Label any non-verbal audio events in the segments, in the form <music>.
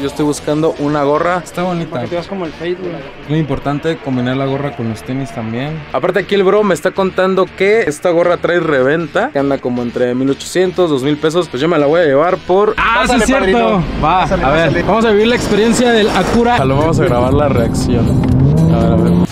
Yo estoy buscando una gorra. Está bonita. Porque te vas como el fade, güey. Muy importante combinar la gorra con los tenis también. Aparte aquí el bro me está contando que esta gorra trae reventa, que anda como entre 1800, 2000 pesos. Pues yo me la voy a llevar por... Ah, sí es cierto. padrino. Va, Pásale, a ver, pásale. vamos a vivir la experiencia del Acura. Lo vamos a grabar la reacción. A ver, a ver.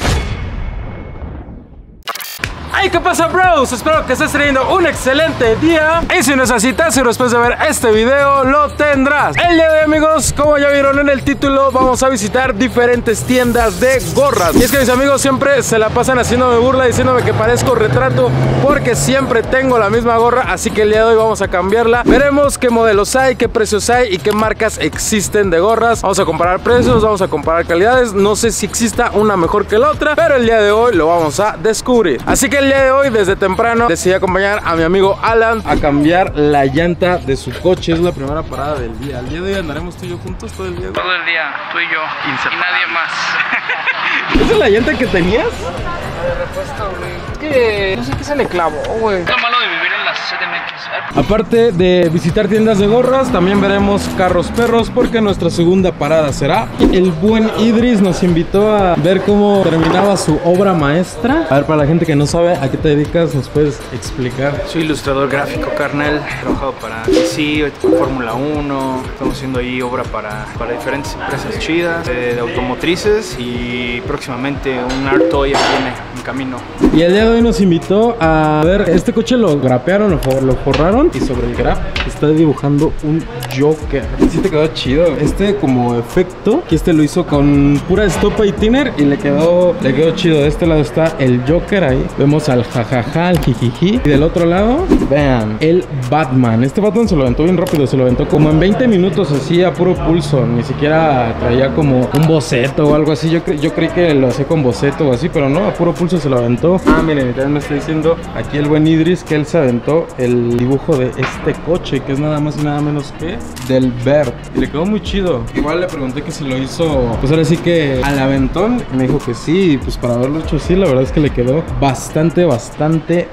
¡Ay, qué pasa, bros! Espero que estés teniendo un excelente día. Y si no es así, te después de ver este video, lo tendrás. El día de hoy, amigos, como ya vieron en el título, vamos a visitar diferentes tiendas de gorras. Y es que mis amigos siempre se la pasan haciéndome burla, diciéndome que parezco retrato, porque siempre tengo la misma gorra. Así que el día de hoy vamos a cambiarla. Veremos qué modelos hay, qué precios hay y qué marcas existen de gorras. Vamos a comparar precios, vamos a comparar calidades. No sé si exista una mejor que la otra, pero el día de hoy lo vamos a descubrir. Así que el día de hoy, desde temprano, decidí acompañar a mi amigo Alan a cambiar la llanta de su coche. Es la primera parada del día. El día de hoy andaremos tú y yo juntos todo el día. Todo el día, tú y yo. Y nadie más. <laughs> ¿Esa es la llanta que tenías? Es que no sé qué se le clavó, güey. Es lo malo de vivir CDMX. Aparte de visitar tiendas de gorras, también veremos carros perros porque nuestra segunda parada será el buen Idris nos invitó a ver cómo terminaba su obra maestra. A ver, para la gente que no sabe a qué te dedicas, nos puedes explicar. Soy ilustrador gráfico, carnal. He trabajado para DC, Fórmula 1. Estamos haciendo ahí obra para, para diferentes empresas chidas, de automotrices y próximamente un art toy viene en camino. Y el día de hoy nos invitó a ver, este coche lo grapearon, lo, for- lo forraron y sobre el grap está dibujando un Joker. Sí te quedó chido. Este como efecto, que este lo hizo con pura estopa y thinner y le quedó, le quedó chido. De este lado está el Joker ahí. Vemos al jajaja, al jijiji. Y del otro lado, vean, el Batman. Este Batman se lo aventó bien rápido, se lo aventó como en 20 minutos así a puro pulso. Ni siquiera traía como un boceto o algo así. Yo, cre- yo creí que lo hacía con boceto o así, pero no, a puro pulso se lo aventó. Ah, miren, y también me está diciendo aquí el buen Idris que él se aventó el dibujo de este coche, que es nada más y nada menos que del Bert. Y le quedó muy chido. Igual le pregunté que si lo hizo, pues ahora sí que al aventón. Y me dijo que sí, y pues para haberlo hecho así, la verdad es que le quedó bastante, bastante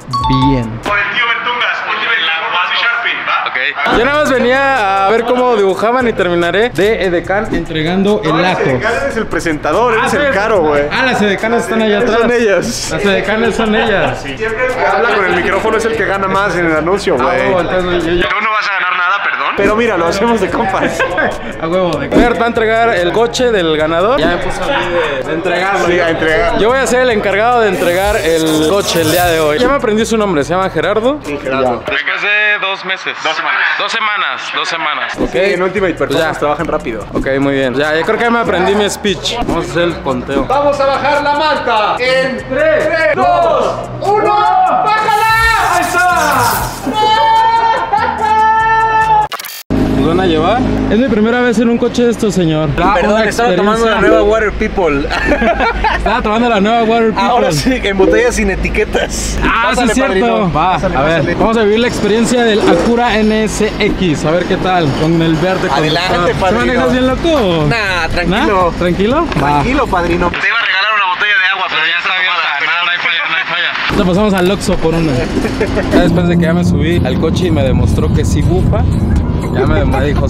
bien. Por el tío Bertungas, últime la más Sharpie, ¿va? Ok. Yo nada más venía a ver cómo dibujaban y terminaré de Edecan entregando el No, Atos. eres el presentador, eres Ah, el sí. caro, güey. Ah, las edecanes están allá atrás. Son ellas. Las edecanes son ellas. Siempre el que habla con el micrófono es el que gana más en el anuncio, A güey. yo, yo- Tú no vas a ganar nada, perdón. Pero mira, lo hacemos de compas. <laughs> a huevo. De... Bert va a entregar el coche del ganador. Ya me puso a mí de, de entregarlo. Sí, a entregar. Yo voy a ser el encargado de entregar el coche el día de hoy. Ya me aprendí su nombre, se llama Gerardo. Gerardo. Después de dos meses. Dos semanas. Dos semanas, dos semanas. Ok. Sí, en Ultimate Performance Ya. trabajan rápido. Ok, muy bien. Ya, yo creo que ya me aprendí mi speech. Vamos a hacer el conteo. Vamos a bajar la manta. En 3, 2, 1, Es mi primera vez en un coche de estos, señor. Perdón, <laughs> estaba tomando la nueva Water People. Estaba tomando la nueva Water People. Ahora sí, en botellas sin etiquetas. Ah, sí Pásale, es cierto. padrino. Va, Pásale, a ver, pásale. vamos a vivir la experiencia del Acura NSX. A ver qué tal con el verde. Adelante. ¿Se padrino. manejas bien loco? Nah, ¿Nah? tranquilo. ¿Tranquilo? Va. Tranquilo, padrino. Te iba a regalar una botella de agua, Pero ya está abierta. No, no hay falla, no hay falla. Ahorita pasamos al Oxxo por una. Ya después de que ya me subí al coche y me demostró que sí bufa. Ya me, me dijo,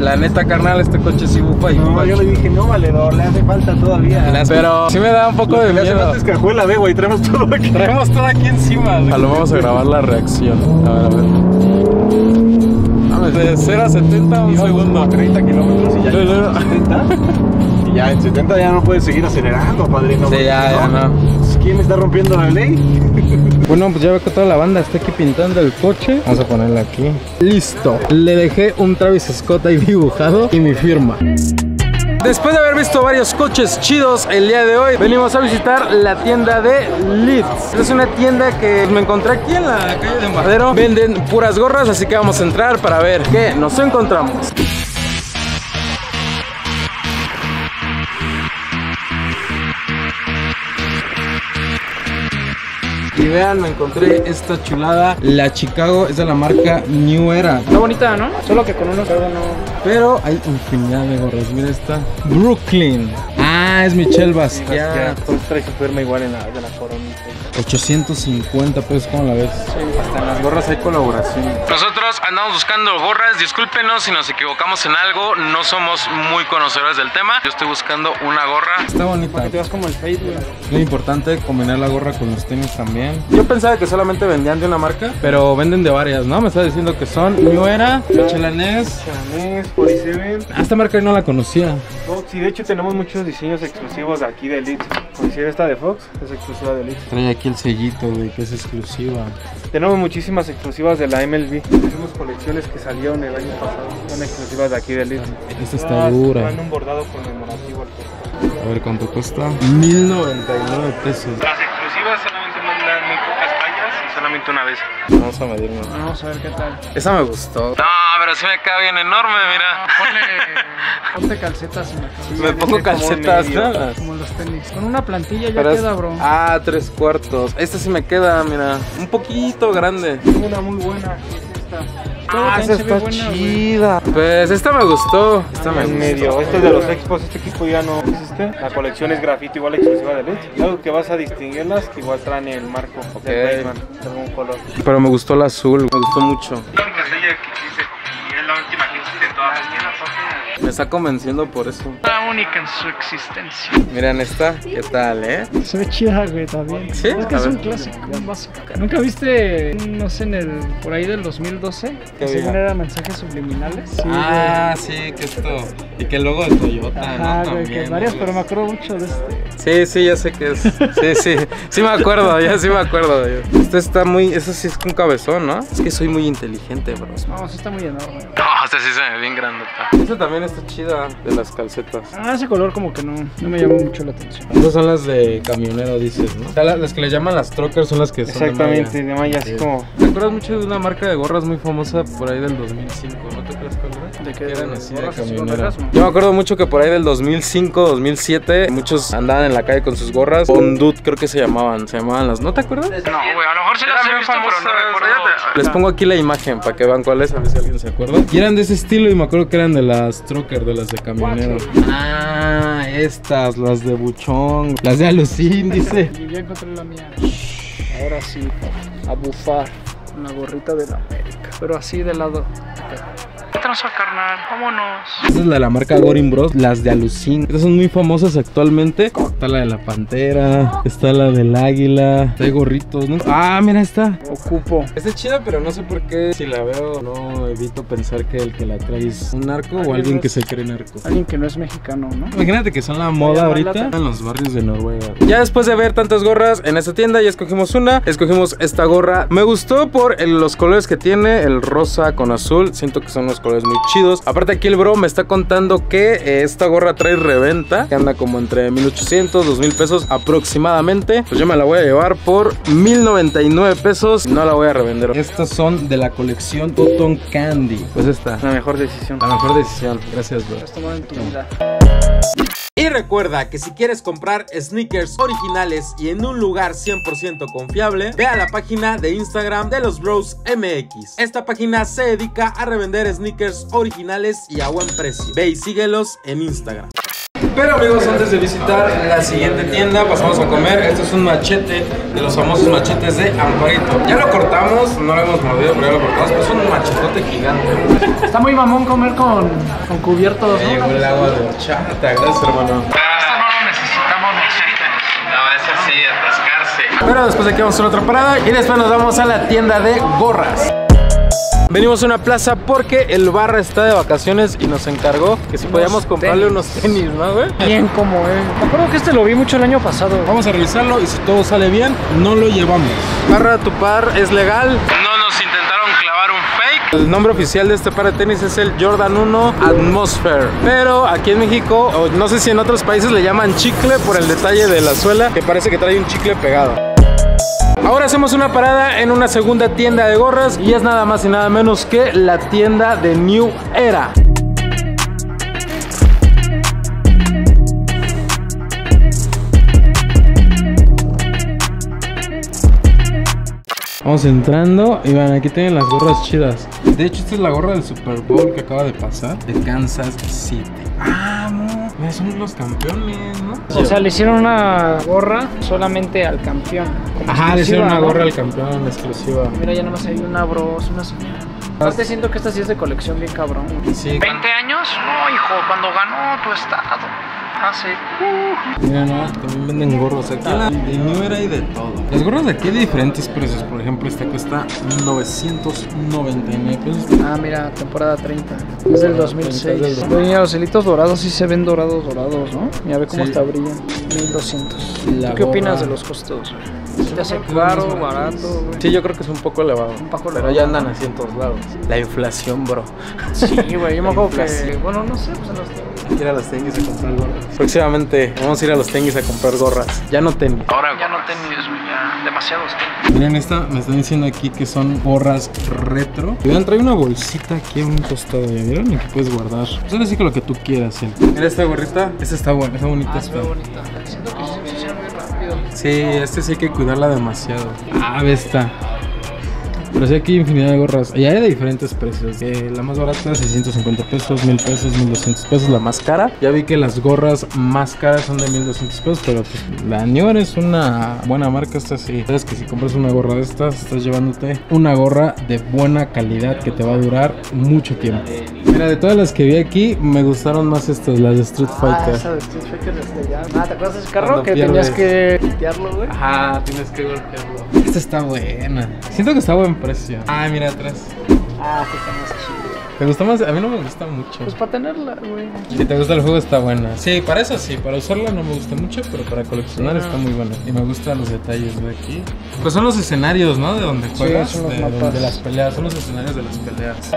la neta carnal, este coche sí bufa y No, yo le dije, no, valedor, le hace falta todavía. Pero sí me da un poco de Le hace miedo. falta escajuela de, güey, traemos todo aquí. Traemos todo aquí encima. A lo vamos a grabar la reacción. A ver, a ver. De 0 a 70 un segundo. a 30 kilómetros y ya Sí, llevamos sí. 70. Y ya en 70 ya no puedes seguir acelerando, padrino. Sí, ya, ya no. ¿Quién está rompiendo la ley? <laughs> Bueno, pues ya veo que toda la banda está aquí pintando el coche. Vamos a ponerla aquí. Listo. Le dejé un Travis Scott ahí dibujado y mi firma. Después de haber visto varios coches chidos el día de hoy, venimos a visitar la tienda de Leeds. Es una tienda que me encontré aquí en la calle de Embajadero. Venden puras gorras, así que vamos a entrar para ver qué nos encontramos. Y vean, me encontré esta chulada. La Chicago es de la marca New Era. Está bonita, ¿no? Solo que con unos algo no. Pero hay infinidad de gorras. Mira esta. Brooklyn. Ah, es Michelle Basquiat. Pues trae su firma igual en la, de la coronita. 850 pesos, ¿cómo la ves? Hasta en las gorras hay colaboración. Nosotros andamos buscando gorras, discúlpenos si nos equivocamos en algo, no somos muy conocedores del tema. Yo estoy buscando una gorra. Está bonita. Te vas como el fade, güey. Es importante combinar la gorra con los tenis también. Yo pensaba que solamente vendían de una marca, pero venden de varias, ¿no? Me está diciendo que son New Era, Chelanés. Chanés, 47. Ah, esta marca no la conocía. Fox, y de hecho tenemos muchos diseños exclusivos de aquí de Elite. Coincide esta de Fox, es exclusiva de Elite. Trae aquí el sellito, güey, que es exclusiva. Tenemos muchísimas exclusivas de la MLB. Tenemos colecciones que salieron el año pasado. Son exclusivas de aquí de Elite. Esta está dura. traen un bordado conmemorativo al. A ver cuánto cuesta. 1099 pesos. Las exclusivas solamente mandan muy pocas tallas y solamente una vez. Vamos a medirlo. Vamos a ver qué tal. Esa me gustó. No, pero sí me queda bien enorme, mira. Ponle, ponte calcetas y me Me pongo calcetas, medio. ¿no? como los tenis. Con una plantilla ya Pero es- queda, bro. Ah, tres cuartos. Esta sí me queda, mira. Un poquito grande. Una muy buena, que es esta. Todo Ah, esa está buena, chida. Pues esta me gustó. Esta me En gustó. medio, este es de los expos, este equipo ya no existe. La colección es grafito igual exclusiva de Elite. Algo que vas a distinguirlas, que igual traen el marco Ok. del Batman, de algún color. Pero me gustó el azul, me gustó mucho. La Me está convenciendo por eso. La única en su existencia. Miren esta, ¿qué tal, eh? Se ve chida, güey, también. ¿Sí? Es que A es ver. un clásico, un básico. ¿Nunca viste, no sé, en el, por ahí del 2012? ¿Qué Que según eran mensajes subliminales. Sí, ah, sí, que esto. Y que el logo de Toyota, güey. ¿no? Ajá, güey, que También, varias, ¿no? pero me acuerdo mucho de este. Sí, sí, ya sé que es. Sí, sí. Sí me acuerdo, ya sí me acuerdo. Este está muy. Eso sí es un cabezón, ¿no? Es que soy muy inteligente, bro. No, sí está muy enorme. Esta sí se ve bien grandota. Esta también está chida de las calcetas. Ah, ese color como que no, no me llamó mucho la atención. Esas son las de camionero, dices, ¿no? O sea, la- las que le llaman las truckers son las que son. de Exactamente, malla. de malla así Sí. como. ¿Te acuerdas mucho de una marca de gorras muy famosa por ahí del 2005? ¿No te? ¿De qué? Que eran ¿De así de camionero. Yo me acuerdo mucho que por ahí del 2005, 2007, muchos andaban en la calle con sus gorras. Ondut creo que se llamaban, se llamaban las. ¿No te acuerdas? No, güey, a lo mejor sí las he visto, pero no recuerdo. Les pongo aquí la imagen para que vean cuál es, a ver si alguien se acuerda. Y eran de ese estilo y me acuerdo que eran de las trucker, de las de camionero. Ah, estas, las de Buchón, las de Alucín, dice. <laughs> Y ya encontré la mía. Ahora sí, a bufar con la gorrita de la América. Pero así de lado. ¿Qué tranza, carnal? Vámonos. Esta es la de la marca Gorin Bros, las de Alucin. Estas son muy famosas actualmente. Está la de la pantera, está la del águila, hay gorritos, ¿no? Ah, mira esta. Ocupo. Esta es chida, pero no sé por qué. Si la veo, no evito pensar que el que la trae es un narco o alguien que se cree narco. Alguien que no es mexicano, ¿no? Imagínate que son la moda ahorita en los barrios de Noruega. Ya después de ver tantas gorras en esta tienda, ya escogimos una. Escogimos esta gorra. Me gustó por el- los colores que tiene, el rosa con azul. Siento que son unos colores muy chidos. Aparte aquí el bro me está contando que eh, esta gorra trae reventa, que anda como entre 1800, 2000 pesos aproximadamente. Pues yo me la voy a llevar por 1099 pesos. No la voy a revender. Estas son de la colección Cotton Candy. Pues esta. La mejor decisión. La mejor decisión. Gracias, bro. Has tomado en tu vida. Recuerda que si quieres comprar sneakers originales y en un lugar 100% confiable, ve a la página de Instagram de los Bros MX. Esta página se dedica a revender sneakers originales y a buen precio. Ve y síguelos en Instagram. Pero amigos, antes de visitar la siguiente tienda, pasamos a comer. Este es un machete de los famosos machetes de Amparito. Ya lo cortamos, no lo hemos mordido, pero ya lo cortamos. Pero es un machetote gigante. Está muy mamón comer con, con cubiertos, Ya llegó el agua de horchata, gracias hermano. Esto no lo necesitamos nosotros. No, es así, atascarse. Pero después de aquí vamos a hacer otra parada y después nos vamos a la tienda de gorras. Venimos a una plaza porque el barra está de vacaciones y nos encargó que si podíamos comprarle tenis. unos tenis, ¿no, güey? Bien como él. Me acuerdo que este lo vi mucho el año pasado. Vamos a revisarlo y si todo sale bien, no lo llevamos. Barra tu par es legal. No nos intentaron clavar un fake. El nombre oficial de este par de tenis es el Jordan 1 Atmosphere. Pero aquí en México, o no sé si en otros países le llaman chicle por el detalle de la suela, que parece que trae un chicle pegado. Ahora hacemos una parada en una segunda tienda de gorras y es nada más y nada menos que la tienda de New Era. Vamos entrando y van, aquí tienen las gorras chidas. De hecho, esta es la gorra del Super Bowl que acaba de pasar de Kansas City. ¡Ah, son los campeones, ¿no? O sea, le hicieron una gorra solamente al campeón. Ajá, le hicieron una ¿no? gorra al campeón exclusiva. Mira, ya nomás hay una bros, una señora. Aparte siento que esta sí es de colección bien cabrón. Sí. ¿20 años? No, hijo, cuando ganó tu estado. Hace. Mira, no, también venden gorros aquí. De New Era y de todo. Las gorras de aquí hay de diferentes precios. Por ejemplo, esta cuesta 999 pesos. Ah, mira, temporada 30. Es del 2006. Es del Oye, los hilitos dorados sí se ven dorados, dorados, ¿no? Mira, ve cómo Sí. hasta brillan. 1200. La ¿Tú qué opinas de los costos? te hace caro, barato, güey? Sí, yo creo que es un poco elevado. Un poco Pero elevado. ya andan así en todos lados. La inflación, bro. Sí, güey, yo me acuerdo que. <laughs> Bueno, no sé, pues en los. Ir a los tenis a comprar gorras. Próximamente vamos a ir a los tenis a comprar gorras. Ya no tenis. Ahora Ya no tenis, güey, ya. Demasiados tenis. Miren, esta me están diciendo aquí que son gorras retro. Y vean, trae una bolsita aquí a un costado. ¿Ya vieron? Y que puedes guardar. Pues ahora sí que lo que tú quieras. ¿sí? Mira esta gorrita. Esta está buena, está bonita. Ah, está. ve bonita. Siento que sí se hicieron muy rápido. Sí, este sí hay que cuidarla demasiado. Ah, ve esta. Pero sí aquí hay infinidad de gorras. Y hay de diferentes precios. Eh, la más barata 650 pesos, 1000 pesos, 1200 pesos. La más cara. Ya vi que las gorras más caras son de 1200 pesos. Pero pues, la New Era es una buena marca. Esta sí. Sabes que si compras una gorra de estas, estás llevándote una gorra de buena calidad que te va a durar mucho tiempo. Mira, de todas las que vi aquí, me gustaron más estas, las de Street Ah, Fighter. esa de Street Fighter desde ya. Ah, ¿te acuerdas de ese carro Cuando que tenías que limpiarlo, güey? Ajá, tienes que golpearlo. Esta está buena. Siento que está buen precio. Ah, mira atrás. Ah, que está más chido. ¿Te gusta más? A mí no me gusta mucho. Pues para tenerla, güey. Si te gusta el juego está buena. Sí, para eso sí, para usarla no me gusta mucho, pero para coleccionar está muy buena. Y me gustan los detalles de aquí. Pues son los escenarios, ¿no? De donde juegas, son los de, mapas. de las peleas, son los escenarios de las peleas.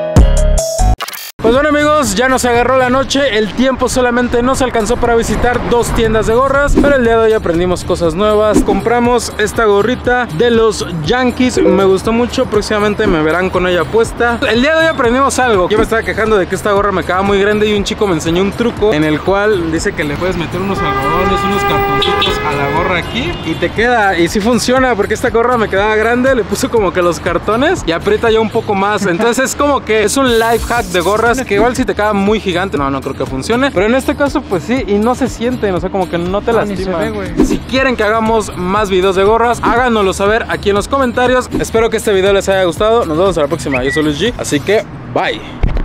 Pues bueno amigos, ya nos agarró la noche, el tiempo solamente nos alcanzó para visitar dos tiendas de gorras, pero el día de hoy aprendimos cosas nuevas, compramos esta gorrita de los Yankees, me gustó mucho, próximamente me verán con ella puesta. El día de hoy aprendimos algo, yo me estaba quejando de que esta gorra me quedaba muy grande y un chico me enseñó un truco en el cual dice que le puedes meter unos algodones, unos cartoncitos a la gorra aquí y te queda, y sí funciona porque esta gorra me quedaba grande, le puso como que los cartones y aprieta ya un poco más, entonces es como que es un life hack de que igual si te queda muy gigante, no, no creo que funcione. Pero en este caso, pues sí, y no se sienten, o sea, como que no te No, ni se lastima. ve. Si quieren que hagamos más videos de gorras, háganoslo saber aquí en los comentarios. Espero que este video les haya gustado. Nos vemos a la próxima. Yo soy Luis G, así que bye.